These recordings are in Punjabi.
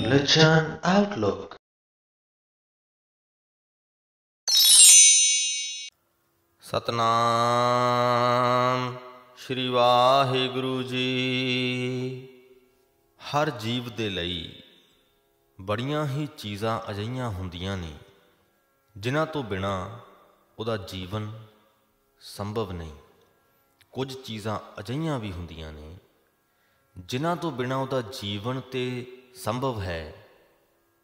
Religion Outlook. ਸਤਨਾਮ ਸ਼੍ਰੀ ਵਾਹਿਗੁਰੂ ਜੀ ਹਰ ਜੀਵ ਦੇ ਲਈ ਬੜੀਆਂ ਹੀ ਚੀਜ਼ਾਂ ਅਜਈਆਂ ਹੁੰਦੀਆਂ ਨੇ, ਜਿਨ੍ਹਾਂ ਤੋਂ ਬਿਨਾ ਉਹਦਾ ਜੀਵਨ ਸੰਭਵ ਨਹੀਂ ਕੁਝ ਚੀਜ਼ਾਂ ਅਜਈਆਂ ਵੀ ਹੁੰਦੀਆਂ ਨੇ ਜਿਨ੍ਹਾਂ ਤੋਂ ਬਿਨਾਂ ਉਹਦਾ ਜੀਵਨ ਤੇ ਸੰਭਵ ਹੈ,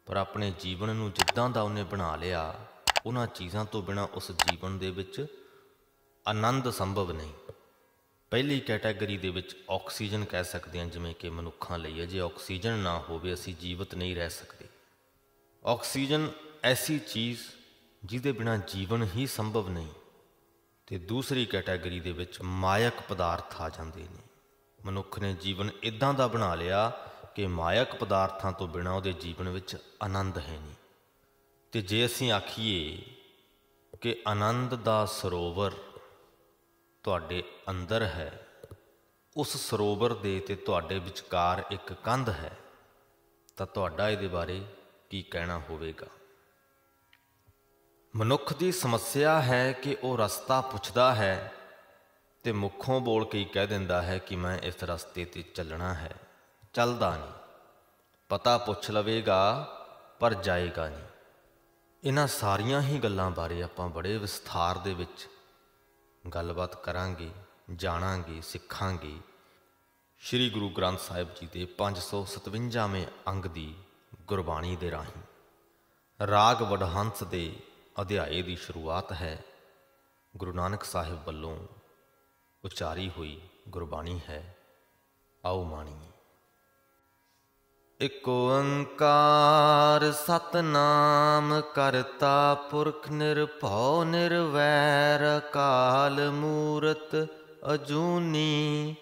ਪਰ ਆਪਣੇ ਜੀਵਨ ਨੂੰ ਜਿੱਦਾਂ ਦਾ ਉਹਨੇ ਬਣਾ ਲਿਆ, ਉਹਨਾਂ ਚੀਜ਼ਾਂ ਤੋਂ ਬਿਨਾਂ ਉਸ ਜੀਵਨ ਦੇ ਵਿੱਚ ਆਨੰਦ ਸੰਭਵ ਨਹੀਂ। ਪਹਿਲੀ ਕੈਟਾਗਰੀ ਦੇ ਵਿੱਚ ਆਕਸੀਜਨ ਕਹਿ ਸਕਦੇ ਹਾਂ, ਜਿਵੇਂ ਕਿ ਮਨੁੱਖਾਂ ਲਈ ਹੈ ਜੇ ਆਕਸੀਜਨ ਨਾ ਹੋਵੇ, ਅਸੀਂ ਜੀਵਤ ਨਹੀਂ ਰਹਿ ਸਕਦੇ। ਆਕਸੀਜਨ ਐਸੀ ਚੀਜ਼ ਜਿਹਦੇ ਬਿਨਾ ਜੀਵਨ ਹੀ ਸੰਭਵ ਨਹੀਂ, ਤੇ ਦੂਸਰੀ ਕੈਟਾਗਰੀ ਦੇ ਵਿੱਚ ਮਾਇਕ ਪਦਾਰਥ ਆ ਜਾਂਦੇ ਨੇ। ਮਨੁੱਖ ਨੇ ਜੀਵਨ ਇਦਾਂ ਦਾ ਬਣਾ ਲਿਆ ਕਿ ਮਾਇਕ ਪਦਾਰਥਾਂ ਤੋਂ ਬਿਨਾਂ ਉਹਦੇ ਜੀਵਨ ਵਿੱਚ ਆਨੰਦ ਹੈ ਨਹੀਂ। ਤੇ ਜੇ ਅਸੀਂ ਆਖੀਏ ਕਿ ਆਨੰਦ ਦਾ ਸਰੋਵਰ ਤੁਹਾਡੇ ਅੰਦਰ ਹੈ, ਉਸ ਸਰੋਵਰ ਦੇ ਤੇ ਤੁਹਾਡੇ ਵਿਚਕਾਰ ਇੱਕ ਕੰਧ ਹੈ, ਤਾਂ ਤੁਹਾਡਾ ਇਹਦੇ ਬਾਰੇ ਕੀ ਕਹਿਣਾ ਹੋਵੇਗਾ? ਮਨੁੱਖ ਦੀ ਸਮੱਸਿਆ ਹੈ ਕਿ ਉਹ ਰਸਤਾ ਪੁੱਛਦਾ ਹੈ ਤੇ ਮੁੱਖੋਂ ਬੋਲ ਕੇ ਹੀ ਕਹਿ ਦਿੰਦਾ ਹੈ ਕਿ ਮੈਂ ਇਸ ਰਸਤੇ ਤੇ ਚੱਲਣਾ ਹੈ। ਚੱਲਦਾ ਨਹੀਂ। ਪਤਾ ਪੁੱਛ ਲਵੇਗਾ, ਪਰ ਜਾਏਗਾ ਨਹੀਂ। ਇਹਨਾਂ ਸਾਰੀਆਂ ਹੀ ਗੱਲਾਂ ਬਾਰੇ ਆਪਾਂ ਬੜੇ ਵਿਸਥਾਰ ਦੇ ਵਿੱਚ ਗੱਲਬਾਤ ਕਰਾਂਗੇ, ਜਾਣਾਂਗੇ, ਸਿੱਖਾਂਗੇ। ਸ੍ਰੀ ਗੁਰੂ ਗ੍ਰੰਥ ਸਾਹਿਬ ਜੀ ਦੇ 557ਵੇਂ ਅੰਗ ਦੀ ਗੁਰਬਾਣੀ ਦੇ ਰਾਹੀਂ ਰਾਗ ਵਡਹੰਸ ਦੇ ਅਧਿਆਏ ਦੀ ਸ਼ੁਰੂਆਤ ਹੈ। ਗੁਰੂ ਨਾਨਕ ਸਾਹਿਬ ਵੱਲੋਂ ਉਚਾਰੀ ਹੋਈ ਗੁਰਬਾਣੀ ਹੈ, ਆਓ ਮਾਣੀਏ। ਇਕ ਓੰਕਾਰ ਸਤਨਾਮ ਕਰਤਾ ਪੁਰਖ ਨਿਰਭਉ ਨਿਰਵੈਰ ਕਾਲ ਮੂਰਤ ਅਜੂਨੀ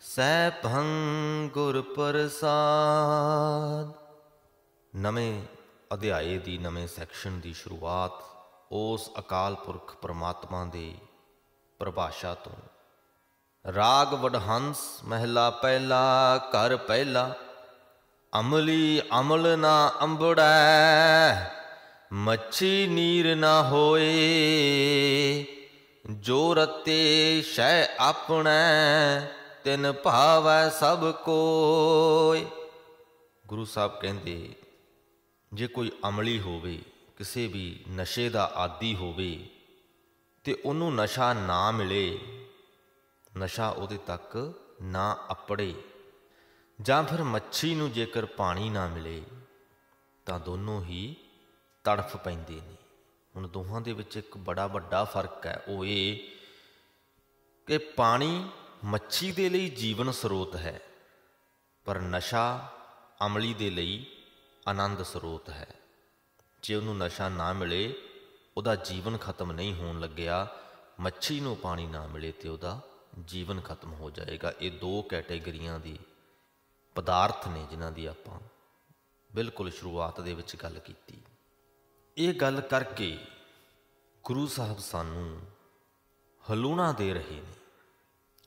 ਸੈਭੰ ਗੁਰ ਪ੍ਰਸਾਦ। ਨਵੇਂ ਅਧਿਆਏ ਦੀ, ਨਵੇਂ ਸੈਕਸ਼ਨ ਦੀ ਸ਼ੁਰੂਆਤ ਉਸ ਅਕਾਲ ਪੁਰਖ ਪਰਮਾਤਮਾ ਦੇ ਪਰਿਭਾਸ਼ਾ ਤੋਂ ਰਾਗ ਵਡਹੰਸ ਮਹਿਲਾ ਪਹਿਲਾ, ਘਰ ਪਹਿਲਾ। ਅਮਲੀ ਅਮਲ ਨਾ ਅੰਬੜੈ, ਮੱਛੀ ਨੀਰ ਨਾ ਹੋਏ। ਜੋ ਰਤੇ ਸ਼ੈ ਆਪਣੈ, ਤਿਨ ਭਾਵੈ ਸਭ ਕੋਏ। ਗੁਰੂ ਸਾਹਿਬ ਕਹਿੰਦੇ, ਜੇ ਕੋਈ ਅਮਲੀ ਹੋਵੇ, ਕਿਸੇ ਵੀ ਨਸ਼ੇ ਦਾ ਆਦੀ ਹੋਵੇ, ਤੇ ਉਹਨੂੰ ਨਸ਼ਾ ਨਾ ਮਿਲੇ ਨਸ਼ਾ ਉਹਦੇ ਤੱਕ ਨਾ ਅਪੜੇ। ਜਾਂ ਫਿਰ ਮੱਛੀ ਨੂੰ ਜੇਕਰ ਪਾਣੀ ਨਾ ਮਿਲੇ, ਤਾਂ ਦੋਨੋਂ ਹੀ ਤੜਫ ਪੈਂਦੇ ਨੇ। ਹੁਣ ਦੋਹਾਂ ਦੇ ਵਿੱਚ ਇੱਕ ਬੜਾ ਵੱਡਾ ਫ਼ਰਕ ਹੈ, ਉਹ ਇਹ ਕਿ ਪਾਣੀ ਮੱਛੀ ਦੇ ਲਈ ਜੀਵਨ ਸਰੋਤ ਹੈ, ਪਰ ਨਸ਼ਾ ਅਮਲੀ ਦੇ ਲਈ ਆਨੰਦ ਸਰੋਤ ਹੈ। ਜੇ ਉਹਨੂੰ ਨਸ਼ਾ ਨਾ ਮਿਲੇ, ਉਹਦਾ ਜੀਵਨ ਖਤਮ ਨਹੀਂ ਹੋਣ ਲੱਗਿਆ, ਮੱਛੀ ਨੂੰ ਪਾਣੀ ਨਾ ਮਿਲੇ ਤੇ ਉਹਦਾ ਜੀਵਨ ਖਤਮ ਹੋ ਜਾਏਗਾ। ਇਹ ਦੋ ਕੈਟੇਗਰੀਆਂ ਦੀ ਪਦਾਰਥ ਨੇ ਜਿਨ੍ਹਾਂ ਦੀ ਆਪਾਂ ਬਿਲਕੁਲ ਸ਼ੁਰੂਆਤ ਦੇ ਵਿੱਚ ਗੱਲ ਕੀਤੀ। ਇਹ ਗੱਲ ਕਰਕੇ ਗੁਰੂ ਸਾਹਿਬ ਸਾਨੂੰ ਹਲੂਣਾ ਦੇ ਰਹੇ ਨੇ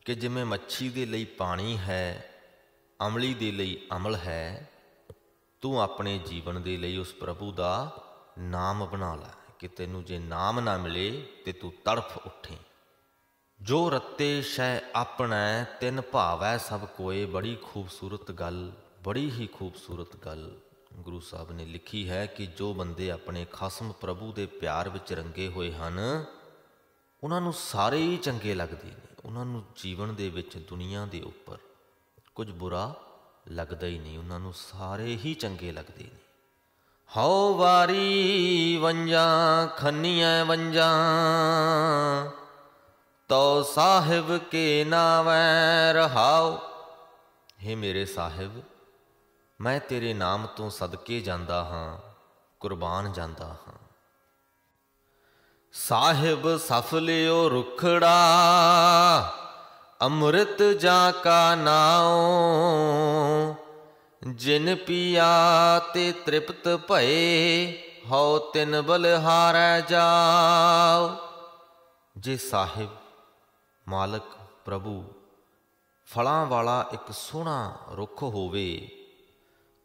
ਕਿ ਜਿਵੇਂ ਮੱਛੀ ਦੇ ਲਈ ਪਾਣੀ ਹੈ, ਅਮਲੀ ਦੇ ਲਈ ਅਮਲ ਹੈ, ਤੂੰ ਆਪਣੇ ਜੀਵਨ ਦੇ ਲਈ ਉਸ ਪ੍ਰਭੂ ਦਾ ਨਾਮ ਬਣਾ ਲੈ। ਕਿ ਤੈਨੂੰ ਜੇ ਨਾਮ ਨਾ ਮਿਲੇ ਤੇ ਤੂੰ ਤੜਫ ਉੱਠੇ। ਜੋ ਰੱਤੇ ਸ਼ੈ ਆਪਣਾ, ਤਿੰਨ ਭਾਵੈ ਸਭ ਕੋਏ, ਬੜੀ ਖੂਬਸੂਰਤ ਗੱਲ, ਬੜੀ ਹੀ ਖੂਬਸੂਰਤ ਗੱਲ। ਗੁਰੂ ਸਾਹਿਬ ਨੇ ਲਿਖੀ ਹੈ ਕਿ ਜੋ ਬੰਦੇ ਆਪਣੇ ਖਸਮ ਪ੍ਰਭੂ ਦੇ ਪਿਆਰ ਵਿੱਚ ਰੰਗੇ ਹੋਏ ਹਨ, ਉਹਨਾਂ ਨੂੰ ਸਾਰੇ ਹੀ ਚੰਗੇ ਲੱਗਦੇ ਨੇ। ਉਹਨਾਂ ਨੂੰ ਜੀਵਨ ਦੇ ਵਿੱਚ, ਦੁਨੀਆ ਦੇ ਉੱਪਰ ਕੁਝ ਬੁਰਾ ਲੱਗਦਾ ਹੀ ਨਹੀਂ, ਉਹਨਾਂ ਨੂੰ ਸਾਰੇ ਹੀ ਚੰਗੇ ਲੱਗਦੇ ਨੇ। ਹਉ ਵਾਰੀ ਵੰਜਾਂ ਖੰਨੀਆਂ ਵੰਜਾਂ ਤੋ ਸਾਹਿਬ ਕੇ ਨਾਮੈ ਰਹਾਉ। हे ਮੇਰੇ ਸਾਹਿਬ, ਮੈਂ ਤੇਰੇ ਨਾਮ ਤੋਂ ਸਦਕੇ ਜਾਂਦਾ ਹਾਂ, ਕੁਰਬਾਨ ਜਾਂਦਾ ਹਾਂ। ਸਾਹਿਬ ਸਫਲਿਓ ਰੁਖੜਾ, ਅੰਮ੍ਰਿਤ ਜਾ ਕਾ ਨਾਉ। ਜਿਨ ਪੀਆ ਤੇ ਤ੍ਰਿਪਤ ਭਏ, ਹਉ ਤਿਨ ਬਲਿਹਾਰੈ ਜਾਉ। ਜੇ ਸਾਹਿਬ ਮਾਲਕ ਪ੍ਰਭੂ, ਫਲਾਂ ਵਾਲਾ ਇੱਕ ਸੋਹਣਾ ਰੁੱਖ ਹੋਵੇ,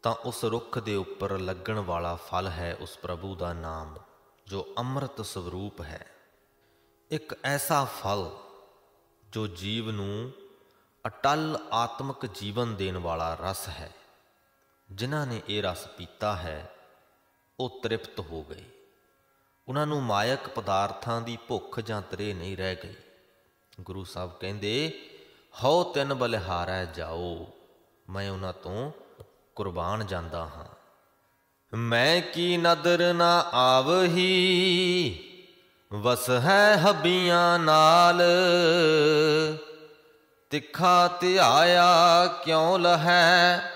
ਤਾਂ ਉਸ ਰੁੱਖ ਦੇ ਉੱਪਰ ਲੱਗਣ ਵਾਲਾ ਫਲ ਹੈ ਉਸ ਪ੍ਰਭੂ ਦਾ ਨਾਮ, ਜੋ ਅੰਮ੍ਰਿਤ ਸਰੂਪ ਹੈ। ਇੱਕ ਐਸਾ ਫਲ ਜੋ ਜੀਵ ਨੂੰ ਅਟਲ ਆਤਮਿਕ ਜੀਵਨ ਦੇਣ ਵਾਲਾ ਰਸ ਹੈ, ਜਿਨ੍ਹਾਂ ਨੇ ਇਹ ਰਸ ਪੀਤਾ ਹੈ, ਉਹ ਤ੍ਰਿਪਤ ਹੋ ਗਏ। ਉਹਨਾਂ ਨੂੰ ਮਾਇਕ ਪਦਾਰਥਾਂ ਦੀ ਭੁੱਖ ਜਾਂ ਤਰੇ ਨਹੀਂ ਰਹਿ ਗਈ। ਗੁਰੂ ਸਾਹਿਬ ਕਹਿੰਦੇ, ਹਉ ਤਿੰਨ ਬਲਿਹਾਰੈ ਜਾਓ, ਮੈਂ ਉਹਨਾਂ ਤੋਂ ਕੁਰਬਾਨ ਜਾਂਦਾ ਹਾਂ। ਮੈਂ ਕੀ ਨਦਰ ਨਾ ਆਵਹੀ ਵਸ ਹੈ ਹੱਬੀਆਂ ਨਾਲ। ਤਿੱਖਾ ਧਿਆਇਆ ਕਿਉ ਲਹੈ,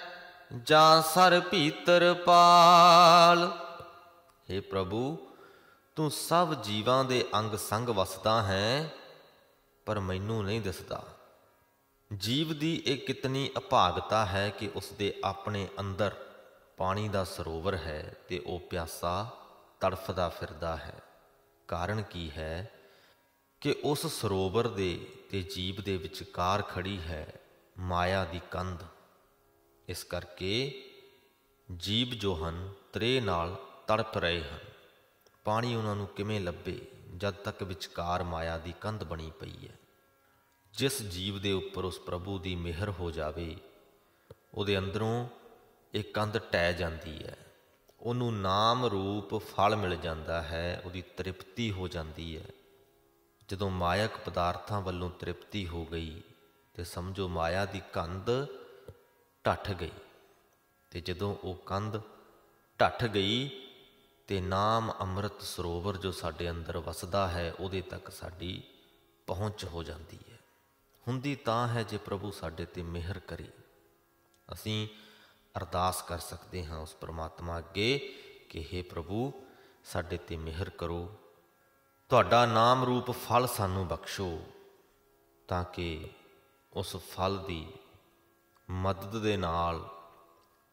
ਜਾਂ ਸਰ ਭੀਤਰ ਪਾਲ? हे ਪ੍ਰਭੂ, ਤੂੰ ਸਭ ਜੀਵਾਂ ਦੇ ਅੰਗ ਸੰਗ ਵਸਦਾ ਹੈ। ਪਰ ਮੈਨੂੰ ਨਹੀਂ ਦਿਸਦਾ। ਜੀਵ ਦੀ ਇਹ ਕਿਤਨੀ ਅਭਾਗਤਾ ਹੈ ਕਿ ਉਸ ਦੇ ਆਪਣੇ ਅੰਦਰ ਪਾਣੀ ਦਾ ਸਰੋਵਰ ਹੈ ਤੇ ਉਹ ਪਿਆਸਾ ਤੜਫਦਾ ਫਿਰਦਾ ਹੈ। ਕਾਰਨ ਕੀ ਹੈ ਕਿ ਉਸ ਸਰੋਵਰ ਦੇ ਤੇ ਜੀਵ ਦੇ ਵਿਚਕਾਰ ਖੜੀ ਹੈ ਮਾਇਆ ਦੀ ਕੰਧ। ਇਸ ਕਰਕੇ ਜੀਵ ਜੋ ਹਨ ਤਰੇ ਨਾਲ ਤੜਪ ਰਹੇ ਹਨ। ਪਾਣੀ ਉਹਨਾਂ ਨੂੰ ਕਿਵੇਂ ਲੱਭੇ? ਜਦ ਤੱਕ ਵਿਚਕਾਰ ਮਾਇਆ ਦੀ ਕੰਧ ਬਣੀ ਪਈ ਹੈ। ਜਿਸ ਜੀਵ ਦੇ ਉੱਪਰ ਉਸ ਪ੍ਰਭੂ ਦੀ ਮਿਹਰ ਹੋ ਜਾਵੇ, ਉਹਦੇ ਅੰਦਰੋਂ ਇਹ ਕੰਧ ਟਹਿ ਜਾਂਦੀ ਹੈ। ਉਹਨੂੰ ਨਾਮ ਰੂਪ ਫਲ ਮਿਲ ਜਾਂਦਾ ਹੈ, ਉਹਦੀ ਤ੍ਰਿਪਤੀ ਹੋ ਜਾਂਦੀ ਹੈ। ਜਦੋਂ ਮਾਇਕ ਪਦਾਰਥਾਂ ਵੱਲੋਂ ਤ੍ਰਿਪਤੀ ਹੋ ਗਈ, ਤੇ ਸਮਝੋ ਮਾਇਆ ਦੀ ਕੰਧ ਢੱਠ ਗਈ। ਤੇ ਜਦੋਂ ਉਹ ਕੰਧ ਢੱਠ ਗਈ ਤੇ ਨਾਮ ਅੰਮ੍ਰਿਤ ਸਰੋਵਰ ਜੋ ਸਾਡੇ ਅੰਦਰ ਵਸਦਾ ਹੈ, ਉਹਦੇ ਤੱਕ ਸਾਡੀ ਪਹੁੰਚ ਹੋ ਜਾਂਦੀ ਹੈ। ਹੁੰਦੀ ਤਾਂ ਹੈ ਜੇ ਪ੍ਰਭੂ ਸਾਡੇ ਤੇ ਮਿਹਰ ਕਰੇ। ਅਸੀਂ ਅਰਦਾਸ ਕਰ ਸਕਦੇ ਹਾਂ ਉਸ ਪ੍ਰਮਾਤਮਾ ਅੱਗੇ ਕਿ हे ਪ੍ਰਭੂ, ਸਾਡੇ ਤੇ ਮਿਹਰ ਕਰੋ। ਤੁਹਾਡਾ ਨਾਮ ਰੂਪ ਫਲ ਸਾਨੂੰ ਬਖਸ਼ੋ ਤਾਂ ਕਿ ਉਸ ਫਲ ਦੀ ਮਦਦ ਦੇ ਨਾਲ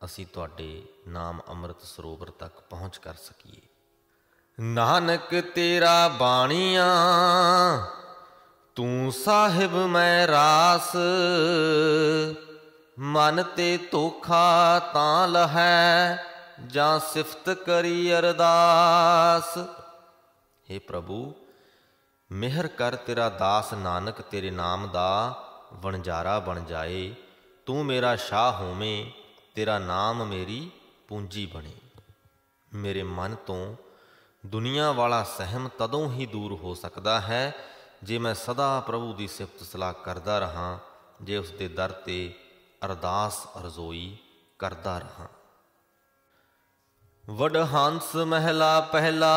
ਅਸੀਂ ਤੁਹਾਡੇ ਨਾਮ ਅੰਮ੍ਰਿਤ ਸਰੋਵਰ ਤੱਕ ਪਹੁੰਚ ਕਰ ਸਕੀਏ। ਨਾਨਕ ਤੇਰਾ ਬਾਣੀਆਂ, ਤੂੰ ਸਾਹਿਬ ਮੈਂ ਰਾਸ। ਮਨ ਤੇ ਧੋਖਾ ਤਾਂ ਲਹੈ, ਜਾਂ ਸਿਫਤ ਕਰੀ ਅਰਦਾਸ। हे ਪ੍ਰਭੂ, ਮਿਹਰ ਕਰ ਤੇਰਾ ਦਾਸ ਨਾਨਕ ਤੇਰੇ ਨਾਮ ਦਾ, ਵਣਜਾਰਾ ਬਣ ਜਾਏ। ਤੂੰ ਮੇਰਾ ਸ਼ਾਹ ਹੋਵੇਂ ਤੇਰਾ ਨਾਮ ਮੇਰੀ ਪੂੰਜੀ ਬਣੇ। ਮੇਰੇ ਮਨ ਤੋਂ ਦੁਨੀਆ ਵਾਲਾ ਸਹਿਮ ਤਦੋਂ ਹੀ ਦੂਰ ਹੋ ਸਕਦਾ ਹੈ ਜੇ ਮੈਂ ਸਦਾ ਪ੍ਰਭੂ ਦੀ ਸਿਫਤ ਸਲਾਹ ਕਰਦਾ ਰਹਾ, ਜੇ ਉਸ ਦੇ ਦਰ ਤੇ ਅਰਦਾਸ ਅਰਜ਼ੋਈ ਕਰਦਾ ਰਹਾ। ਵਡਹੰਸ ਮਹਿਲਾ ਪਹਿਲਾ,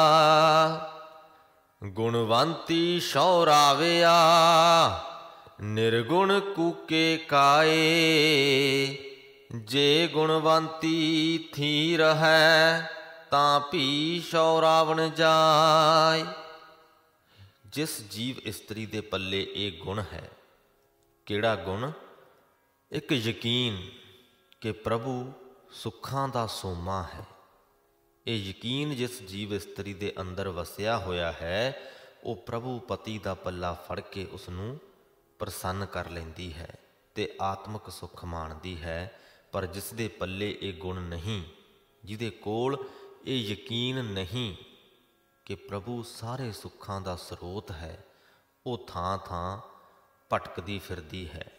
ਗੁਣਵੰਤੀ ਸ਼ੌਰਾਵਿਆ ਨਿਰਗੁਣ ਕੂਕੇ ਕਾਏ। ਜੇ ਗੁਣਵੰਤੀ ਥੀ ਰਹੈ, ਤਾਂ ਭੀ ਸ਼ੌਰਾਵਣ ਜਾਏ। ਜਿਸ ਜੀਵ ਇਸਤਰੀ ਦੇ ਪੱਲੇ ਇਹ ਗੁਣ ਹੈ, ਕਿਹੜਾ ਗੁਣ? ਇੱਕ ਯਕੀਨ ਕਿ ਪ੍ਰਭੂ ਸੁੱਖਾਂ ਦਾ ਸੋਮਾ ਹੈ। ਇਹ ਯਕੀਨ ਜਿਸ ਜੀਵ ਇਸਤਰੀ ਦੇ ਅੰਦਰ ਵਸਿਆ ਹੋਇਆ ਹੈ, ਉਹ ਪ੍ਰਭੂ ਪਤੀ ਦਾ ਪੱਲਾ ਫੜ ਕੇ ਉਸ ਨੂੰ ਪ੍ਰਸੰਨ ਕਰ ਲੈਂਦੀ ਹੈ ਤੇ ਆਤਮਿਕ ਸੁੱਖ ਮਾਣਦੀ ਹੈ। ਪਰ ਜਿਸ ਦੇ ਪੱਲੇ ਇਹ ਗੁਣ ਨਹੀਂ, ਜਿਹਦੇ ਕੋਲ ਇਹ ਯਕੀਨ ਨਹੀਂ ਕਿ ਪ੍ਰਭੂ ਸਾਰੇ ਸੁੱਖਾਂ ਦਾ ਸਰੋਤ ਹੈ, ਉਹ ਥਾਂ-ਥਾਂ ਭਟਕਦੀ ਫਿਰਦੀ ਹੈ।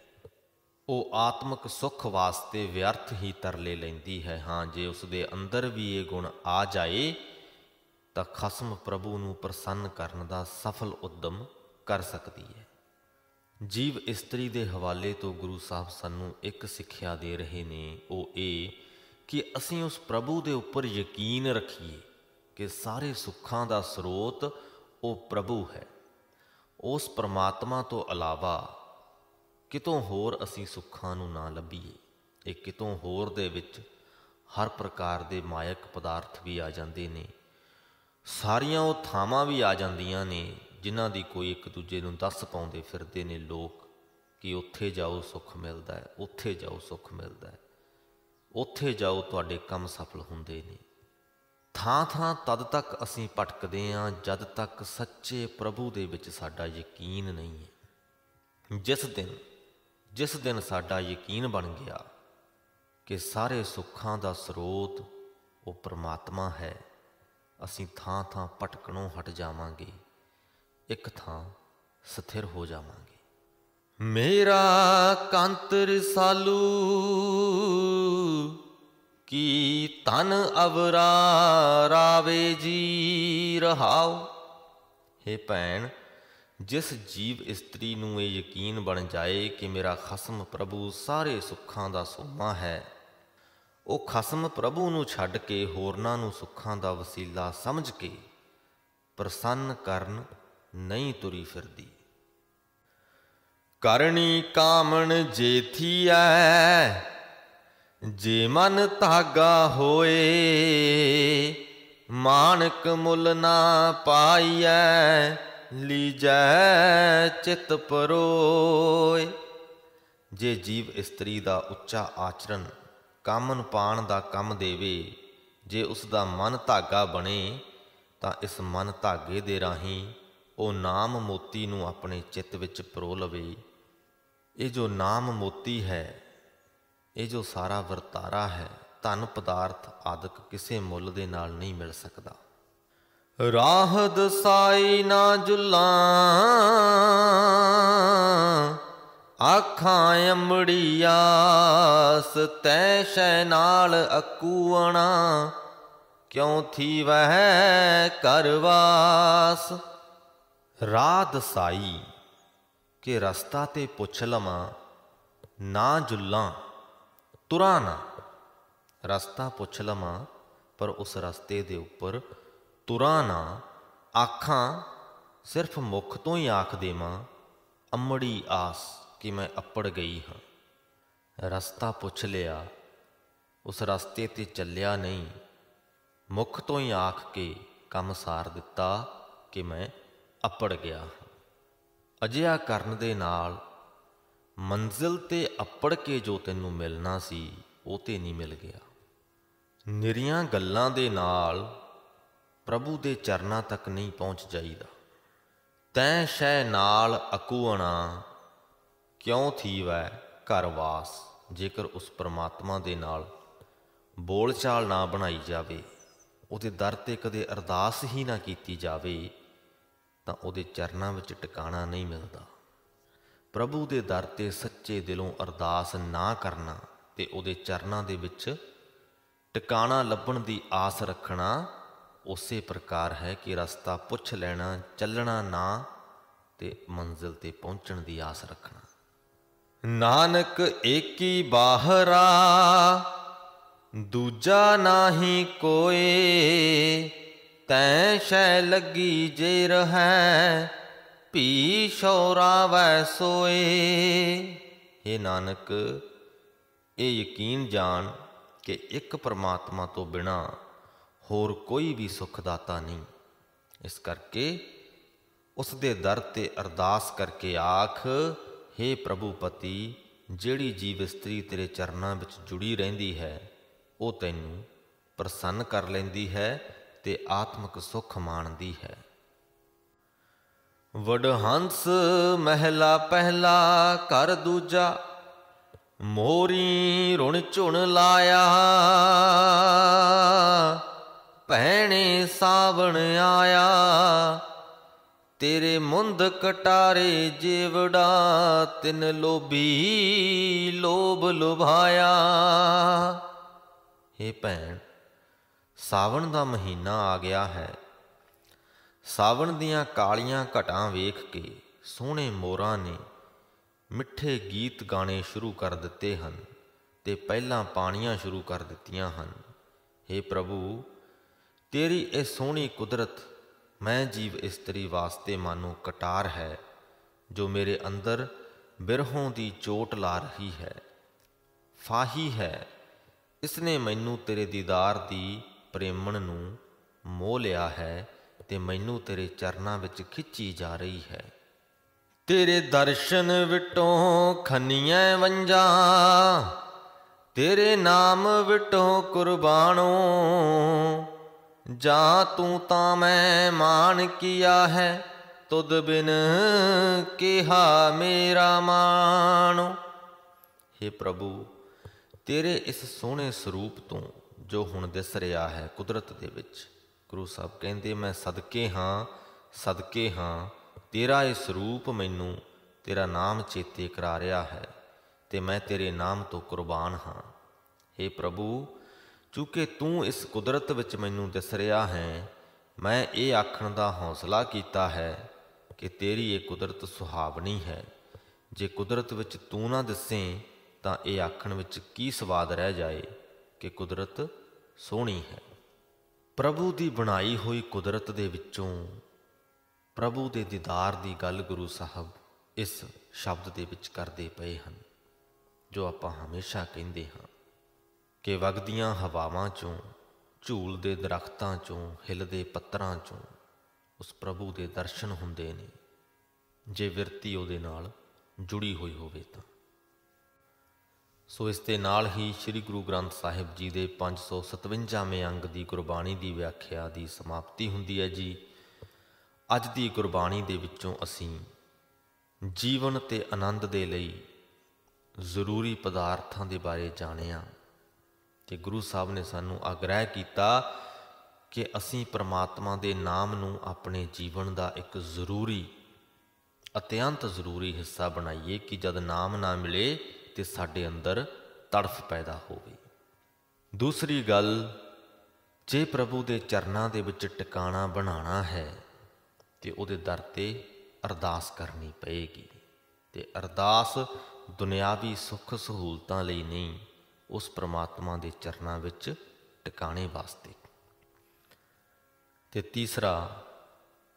ਉਹ ਆਤਮਿਕ ਸੁੱਖ ਵਾਸਤੇ ਵਿਅਰਥ ਹੀ ਤਰਲੇ ਲੈਂਦੀ ਹੈ। ਹਾਂ, ਜੇ ਉਸ ਦੇ ਅੰਦਰ ਵੀ ਇਹ ਗੁਣ ਆ ਜਾਏ, ਤਾਂ ਖਸਮ ਪ੍ਰਭੂ ਨੂੰ ਪ੍ਰਸੰਨ ਕਰਨ ਦਾ ਸਫਲ ਉਦਮ ਕਰ ਸਕਦੀ ਜੀਵ ਇਸਤਰੀ ਦੇ ਹਵਾਲੇ ਤੋਂ ਗੁਰੂ ਸਾਹਿਬ ਸਾਨੂੰ ਇੱਕ ਸਿੱਖਿਆ ਦੇ ਰਹੇ ਨੇ, ਉਹ ਇਹ ਕਿ ਅਸੀਂ ਉਸ ਪ੍ਰਭੂ ਦੇ ਉੱਪਰ ਯਕੀਨ ਰੱਖੀਏ ਕਿ ਸਾਰੇ ਸੁੱਖਾਂ ਦਾ ਸਰੋਤ ਉਹ ਪ੍ਰਭੂ ਹੈ। ਉਸ ਪ੍ਰਮਾਤਮਾ ਤੋਂ ਇਲਾਵਾ ਕਿਤੋਂ ਹੋਰ ਅਸੀਂ ਸੁੱਖਾਂ ਨੂੰ ਨਾ ਲੱਭੀਏ, ਇਹ ਕਿਤੋਂ ਹੋਰ ਦੇ ਵਿੱਚ ਹਰ ਪ੍ਰਕਾਰ ਦੇ ਮਾਇਕ ਪਦਾਰਥ ਵੀ ਆ ਜਾਂਦੇ ਨੇ। ਸਾਰੀਆਂ ਉਹ ਥਾਵਾਂ ਵੀ ਆ ਜਾਂਦੀਆਂ ਨੇ ਜਿਨ੍ਹਾਂ ਦੀ ਕੋਈ ਇੱਕ ਦੂਜੇ ਨੂੰ ਦੱਸ ਪਾਉਂਦੇ ਫਿਰਦੇ ਨੇ ਲੋਕ ਕਿ ਉੱਥੇ ਜਾਓ, ਸੁੱਖ ਮਿਲਦਾ ਹੈ, ਉੱਥੇ ਜਾਓ, ਸੁੱਖ ਮਿਲਦਾ ਹੈ। ਉੱਥੇ ਜਾਓ, ਤੁਹਾਡੇ ਕੰਮ ਸਫਲ ਹੁੰਦੇ ਨੇ। ਥਾਂ ਥਾਂ ਤਦ ਤੱਕ ਅਸੀਂ ਭਟਕਦੇ ਆਂ ਜਦ ਤੱਕ ਸੱਚੇ ਪ੍ਰਭੂ ਦੇ ਵਿੱਚ ਸਾਡਾ ਯਕੀਨ ਨਹੀਂ ਹੈ। ਜਿਸ ਦਿਨ ਜਿਸ ਦਿਨ ਸਾਡਾ ਯਕੀਨ ਬਣ ਗਿਆ ਕਿ ਸਾਰੇ ਸੁੱਖਾਂ ਦਾ ਸਰੋਤ ਉਹ ਪ੍ਰਮਾਤਮਾ ਹੈ, ਅਸੀਂ ਥਾਂ ਥਾਂ ਭਟਕਣੋਂ ਹਟ ਜਾਵਾਂਗੇ। ਇੱਕ ਥਾਂ ਸਥਿਰ ਹੋ ਜਾਵਾਂਗੇ। ਮੇਰਾ ਕੰਤ ਰਸਾਲੂ ਕੀ ਤਨ ਅਵਰਾ ਰਾਵੇ ਜੀ ਰਹਾਓ? हे ਭੈਣ, ਜਿਸ ਜੀਵ ਇਸਤਰੀ ਨੂੰ ਇਹ ਯਕੀਨ ਬਣ ਜਾਏ ਕਿ ਮੇਰਾ ਖਸਮ ਪ੍ਰਭੂ ਸਾਰੇ ਸੁੱਖਾਂ ਦਾ ਸੋਮਾ ਹੈ, ਉਹ ਖਸਮ ਪ੍ਰਭੂ ਨੂੰ ਛੱਡ ਕੇ ਹੋਰਨਾਂ ਨੂੰ ਸੁੱਖਾਂ ਦਾ ਵਸੀਲਾ ਸਮਝ ਕੇ ਪ੍ਰਸੰਨ ਕਰਨ ਨਹੀਂ ਤੁਰੀ ਫਿਰਦੀ। ਕਰਨੀ ਕਾਮਣ ਜੇਥੀਐ ਜੇ ਮਨ ਧਾਗਾ ਹੋਏ, ਮਾਨਕ ਮੁੱਲ ਨਾ ਪਾਈਐ ਲੀਜੈ ਚਿਤ ਪਰੋਏ। ਜੇ ਜੀਵ ਇਸਤਰੀ ਦਾ ਉੱਚਾ ਆਚਰਣ ਕਾਮਨ ਪਾਣ ਦਾ ਕੰਮ ਦੇਵੇ, ਜੇ ਉਸ ਦਾ ਮਨ ਧਾਗਾ ਬਣੇ, ਤਾਂ ਇਸ ਮਨ ਧਾਗੇ ਦੇ ਰਾਹੀਂ ਉਹ ਨਾਮ ਮੋਤੀ ਨੂੰ ਆਪਣੇ ਚਿੱਤ ਵਿੱਚ ਪਰੋ ਲਵੇ। ਇਹ ਜੋ ਨਾਮ ਮੋਤੀ ਹੈ, ਇਹ ਜੋ ਸਾਰਾ ਵਰਤਾਰਾ ਹੈ, ਧਨ ਪਦਾਰਥ ਆਦਿਕ ਕਿਸੇ ਮੁੱਲ ਦੇ ਨਾਲ ਨਹੀਂ ਮਿਲ ਸਕਦਾ। ਰਾਹ ਦਸਾਈ ਨਾ ਜੁਲਾਂ, ਆਖਾਂ ਅੰਮੜੀਆਸ ਤੈ ਸ਼ੈ ਨਾਲ ਅਕੂਣਾ ਕਿਉਂ ਥੀ ਵਹਿ ਕਰਵਾਸ ਰਾਹ ਦਸਾਈ ਕਿ ਰਸਤਾ ਤੇ ਪੁੱਛ ਲਵਾਂ, ਨਾ ਜੁੱਲਾਂ, ਤੁਰਾਂ ਨਾ। ਰਸਤਾ ਪੁੱਛ ਲਵਾਂ, ਪਰ ਉਸ ਰਸਤੇ ਦੇ ਉੱਪਰ ਤੁਰਾਂ ਨਾ। ਆਖਾਂ, ਸਿਰਫ ਮੁਖ ਤੋਂ ਹੀ ਆਖ ਦੇਵਾਂ, ਅੰਮੜੀ ਆਸ ਕਿ ਮੈਂ ਅੱਪੜ ਗਈ ਹਾਂ। ਰਸਤਾ ਪੁੱਛ ਲਿਆ, ਉਸ ਰਸਤੇ ਤੇ ਚੱਲਿਆ ਨਹੀਂ। ਮੁਖ ਤੋਂ ਹੀ ਆਖ ਕੇ ਕੰਮ ਸਾਰ ਦਿੱਤਾ ਕਿ ਮੈਂ ਅੱਪੜ ਗਿਆ। ਅਜਿਹਾ ਕਰਨ ਦੇ ਨਾਲ ਮੰਜ਼ਿਲ ਤੇ ਅੱਪੜ ਕੇ ਜੋ ਤੈਨੂੰ ਮਿਲਣਾ ਸੀ, ਉਹ ਤੇ ਨਹੀਂ ਮਿਲ ਗਿਆ। ਨਿਰੀਆਂ ਗੱਲਾਂ ਦੇ ਨਾਲ ਪ੍ਰਭੂ ਦੇ ਚਰਨਾਂ ਤੱਕ ਨਹੀਂ ਪਹੁੰਚ ਜਾਈਦਾ। ਤੈ ਸ਼ੈ ਨਾਲ ਅਕੂਣਾ ਕਿਉਂ ਥੀਵੈ ਘਰ ਵਾਸ, ਜੇਕਰ ਉਸ ਪ੍ਰਮਾਤਮਾ ਦੇ ਨਾਲ ਬੋਲਚਾਲ ਨਾ ਬਣਾਈ ਜਾਵੇ, ਉਹਦੇ ਦਰ ਤੇ ਕਦੇ ਅਰਦਾਸ ਹੀ ਨਾ ਕੀਤੀ ਜਾਵੇ ਤਾਂ ਉਹਦੇ ਚਰਨਾਂ ਵਿੱਚ ਟਿਕਾਣਾ ਨਹੀਂ ਮਿਲਦਾ। ਪ੍ਰਭੂ ਦੇ ਦਰ ਤੇ ਸੱਚੇ ਦਿਲੋਂ ਅਰਦਾਸ ਨਾ ਕਰਨਾ ਤੇ ਉਹਦੇ ਚਰਨਾਂ ਦੇ ਵਿੱਚ ਟਿਕਾਣਾ ਲੱਭਣ ਦੀ ਆਸ ਰੱਖਣਾ ਉਸੇ ਪ੍ਰਕਾਰ ਹੈ ਕਿ ਰਸਤਾ ਪੁੱਛ ਲੈਣਾ, ਚੱਲਣਾ ਨਾ ਤੇ ਮੰਜ਼ਿਲ ਤੇ ਪਹੁੰਚਣ ਦੀ ਆਸ ਰੱਖਣਾ। ਨਾਨਕ ਏਕੀ ਬਾਹਰਾ, ਦੂਜਾ ਨਾਹੀ ਕੋਏ ਤੈ ਸ਼ੈ ਲੱਗੀ ਜੇ ਰਹੈ, ਭੀ ਸ਼ੌਰਾ ਵੈ ਸੋਏ। ਇਹ ਨਾਨਕ, ਇਹ ਯਕੀਨ ਜਾਣ ਕਿ ਇੱਕ ਪਰਮਾਤਮਾ ਤੋਂ ਬਿਨਾ ਹੋਰ ਕੋਈ ਵੀ ਸੁਖ ਦਾਤਾ ਨਹੀਂ। ਇਸ ਕਰਕੇ ਉਸ ਦੇ ਦਰ ਤੇ ਅਰਦਾਸ ਕਰਕੇ ਆਖ हे ਪ੍ਰਭੂ ਪਤੀ ਜਿਹੜੀ ਜੀਵ ਇਸਤਰੀ ਤੇਰੇ ਚਰਨਾਂ ਵਿੱਚ ਜੁੜੀ ਰਹਿੰਦੀ ਹੈ, ਉਹ ਤੈਨੂੰ ਪ੍ਰਸੰਨ ਕਰ ਲੈਂਦੀ ਹੈ ਤੇ ਆਤਮਿਕ ਸੁਖ ਮਾਣਦੀ ਹੈ। ਵਡਹੰਸ ਮਹਿਲਾ ਪਹਿਲਾ ਕਰ ਦੂਜਾ, ਮੋਰੀ ਰੁਣ ਝੁਣ ਲਾਇਆ। ਭੈਣੇ ਸਾਵਣ ਆਇਆ, ਤੇਰੇ ਮੁੰਦ ਕਟਾਰੇ ਜੀਵੜਾ, ਤਿਨ ਲੋਭੀ ਲੋਭ ਲੁਭਾਇਆ। हे ਭੈਣ ਸਾਵਣ ਦਾ ਮਹੀਨਾ ਆ ਗਿਆ ਹੈ। ਸਾਵਣ ਦੀਆਂ ਕਾਲੀਆਂ ਘਟਾਂ ਵੇਖ ਕੇ ਸੋਹਣੇ ਮੋਰਾਂ ਨੇ ਮਿੱਠੇ ਗੀਤ ਗਾਣੇ ਸ਼ੁਰੂ ਕਰ ਦਿੱਤੇ ਹਨ ਤੇ ਪਹਿਲਾਂ ਪਾਣੀਆਂ ਸ਼ੁਰੂ ਕਰ ਦਿੱਤੀਆਂ ਹਨ। हे ਪ੍ਰਭੂ, ਤੇਰੀ ਇਹ ਸੋਹਣੀ ਕੁਦਰਤ ਮੈਂ ਜੀਵ ਇਸਤਰੀ ਵਾਸਤੇ ਮਾਨੋ ਕਟਾਰ ਹੈ, ਜੋ ਮੇਰੇ ਅੰਦਰ ਬਿਰਹੋਂ ਦੀ ਚੋਟ ਲਾ ਰਹੀ ਹੈ। ਫਾਹੀ ਹੈ ਇਸ ਨੇ ਮੈਨੂੰ ਤੇਰੇ ਦੀਦਾਰ ਦੀ ਪ੍ਰੇਮਣ ਨੂੰ ਮੋਹ ਲਿਆ ਹੈ ਤੇ ਮੈਨੂੰ ਤੇਰੇ ਚਰਨਾਂ ਵਿੱਚ ਖਿੱਚੀ ਜਾ ਰਹੀ ਹੈ। ਤੇਰੇ ਦਰਸ਼ਨ ਵਿਟੋਂ ਖੰਨੀਆਂ ਵੰਜਾਂ, ਤੇਰੇ ਨਾਮ ਵਿਟੋਂ ਕੁਰਬਾਨੋ, ਜਾਂ ਤੂੰ ਤਾਂ ਮੈਂ ਮਾਨ ਕੀਆ ਹੈ, ਤੁਧ ਬਿਨ ਕਿਹਾ ਮੇਰਾ ਮਾਨੋ हे ਪ੍ਰਭੂ, ਤੇਰੇ ਇਸ ਸੋਹਣੇ ਸਰੂਪ ਤੋਂ ਜੋ ਹੁਣ ਦਿਸ ਰਿਹਾ ਹੈ ਕੁਦਰਤ ਦੇ ਵਿੱਚ। ਗੁਰੂ ਸਾਹਿਬ ਕਹਿੰਦੇ, ਮੈਂ ਸਦਕੇ ਹਾਂ ਸਦਕੇ ਹਾਂ, ਤੇਰਾ ਇਹ ਸਰੂਪ ਮੈਨੂੰ, ਤੇਰਾ ਨਾਮ ਚੇਤੇ ਕਰਾ ਰਿਹਾ ਹੈ ਤੇ ਮੈਂ ਤੇਰੇ ਨਾਮ ਤੋਂ ਕੁਰਬਾਨ ਹਾਂ। हे ਪ੍ਰਭੂ, ਚੂੰਕਿ ਤੂੰ ਇਸ ਕੁਦਰਤ ਵਿੱਚ ਮੈਨੂੰ ਦਿਸ ਰਿਹਾ ਹੈ, ਮੈਂ ਇਹ ਆਖਣ ਦਾ ਹੌਸਲਾ ਕੀਤਾ ਹੈ ਕਿ ਤੇਰੀ ਇਹ ਕੁਦਰਤ ਸੁਹਾਵਣੀ ਹੈ। ਜੇ ਕੁਦਰਤ ਵਿੱਚ ਤੂੰ ਨਾ ਦਿਸੇ, ਤਾਂ ਇਹ ਆਖਣ ਵਿੱਚ ਕੀ ਸਵਾਦ ਰਹਿ ਜਾਏ? ਕਿ ਕੁਦਰਤ ਸੋਹਣੀ ਹੈ। ਪ੍ਰਭੂ ਦੀ ਬਣਾਈ ਹੋਈ ਕੁਦਰਤ ਦੇ ਵਿੱਚੋਂ ਪ੍ਰਭੂ ਦੇ ਦੀਦਾਰ ਦੀ ਗੱਲ ਗੁਰੂ ਸਾਹਿਬ ਇਸ ਸ਼ਬਦ ਦੇ ਵਿੱਚ ਕਰਦੇ ਪਏ ਹਨ, ਜੋ ਆਪਾਂ ਹਮੇਸ਼ਾ ਕਹਿੰਦੇ ਹਾਂ ਕਿ ਵਗਦੀਆਂ ਹਵਾਵਾਂ ਚੋਂ, ਝੂਲ ਦੇ ਦਰਖਤਾਂ ਚੋਂ ਹਿਲਦੇ ਪੱਤਰਾਂ ਚੋਂ ਉਸ ਪ੍ਰਭੂ ਦੇ ਦਰਸ਼ਨ ਹੁੰਦੇ ਨੇ। ਜੇ ਵਿਰਤੀ ਉਹਦੇ ਨਾਲ ਜੁੜੀ ਹੋਈ ਹੋਵੇ ਤਾਂ। ਸੋ ਇਸ ਦੇ ਨਾਲ ਹੀ ਸ੍ਰੀ ਗੁਰੂ ਗ੍ਰੰਥ ਸਾਹਿਬ ਜੀ ਦੇ 557ਵੇਂ ਅੰਗ ਦੀ ਗੁਰਬਾਣੀ ਦੀ ਵਿਆਖਿਆ ਦੀ ਸਮਾਪਤੀ ਹੁੰਦੀ ਹੈ ਜੀ। ਅੱਜ ਦੀ ਗੁਰਬਾਣੀ ਦੇ ਵਿੱਚੋਂ ਅਸੀਂ ਜੀਵਨ ਤੇ ਆਨੰਦ ਦੇ ਲਈ ਜ਼ਰੂਰੀ ਪਦਾਰਥਾਂ ਦੇ ਬਾਰੇ ਜਾਣਿਆ ਤੇ ਗੁਰੂ ਸਾਹਿਬ ਨੇ ਸਾਨੂੰ ਆਗ੍ਰਹਿ ਕੀਤਾ ਕਿ ਅਸੀਂ ਪ੍ਰਮਾਤਮਾ ਦੇ ਨਾਮ ਨੂੰ ਆਪਣੇ ਜੀਵਨ ਦਾ ਇੱਕ ਜ਼ਰੂਰੀ, ਅਤਿਅੰਤ ਜ਼ਰੂਰੀ ਹਿੱਸਾ ਬਣਾਈਏ ਕਿ ਜਦ ਨਾਮ ਨਾ ਮਿਲੇ ਤੇ ਸਾਡੇ ਅੰਦਰ ਤੜਫ ਪੈਦਾ ਹੋਵੇ। ਦੂਸਰੀ ਗੱਲ, ਜੇ ਪ੍ਰਭੂ ਦੇ ਚਰਨਾਂ ਦੇ ਵਿੱਚ ਟਿਕਾਣਾ ਬਣਾਉਣਾ ਹੈ, ਤੇ ਉਹਦੇ ਦਰ ਤੇ ਅਰਦਾਸ ਕਰਨੀ ਪਏਗੀ। ਤੇ ਅਰਦਾਸ ਦੁਨਿਆਵੀ ਸੁੱਖ ਸਹੂਲਤਾਂ ਲਈ ਨਹੀਂ, ਉਸ ਪ੍ਰਮਾਤਮਾ ਦੇ ਚਰਨਾਂ ਵਿੱਚ ਟਿਕਾਣੇ ਵਾਸਤੇ। ਤੇ ਤੀਸਰਾ,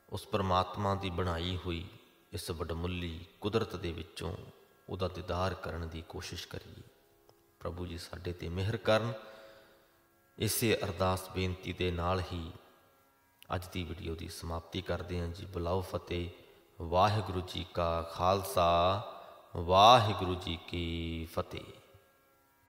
ਉਸ ਪ੍ਰਮਾਤਮਾ ਦੀ ਬਣਾਈ ਹੋਈ ਇਸ ਵਡਮੁੱਲੀ ਕੁਦਰਤ ਦੇ ਵਿੱਚੋਂ ਉਹਦਾ ਦੀਦਾਰ ਕਰਨ ਦੀ ਕੋਸ਼ਿਸ਼ ਕਰੀਏ। ਪ੍ਰਭੂ ਜੀ ਸਾਡੇ ਤੇ ਮਿਹਰ ਕਰਨ। ਇਸੇ ਅਰਦਾਸ ਬੇਨਤੀ ਦੇ ਨਾਲ ਹੀ ਅੱਜ ਦੀ ਵੀਡੀਓ ਦੀ ਸਮਾਪਤੀ ਕਰਦੇ ਹਾਂ ਜੀ। ਬੁਲਾਓ ਫਤਿਹ। ਵਾਹਿਗੁਰੂ ਜੀ ਕਾ ਖਾਲਸਾ। ਵਾਹਿਗੁਰੂ ਜੀ ਕੀ ਫਤਿਹ।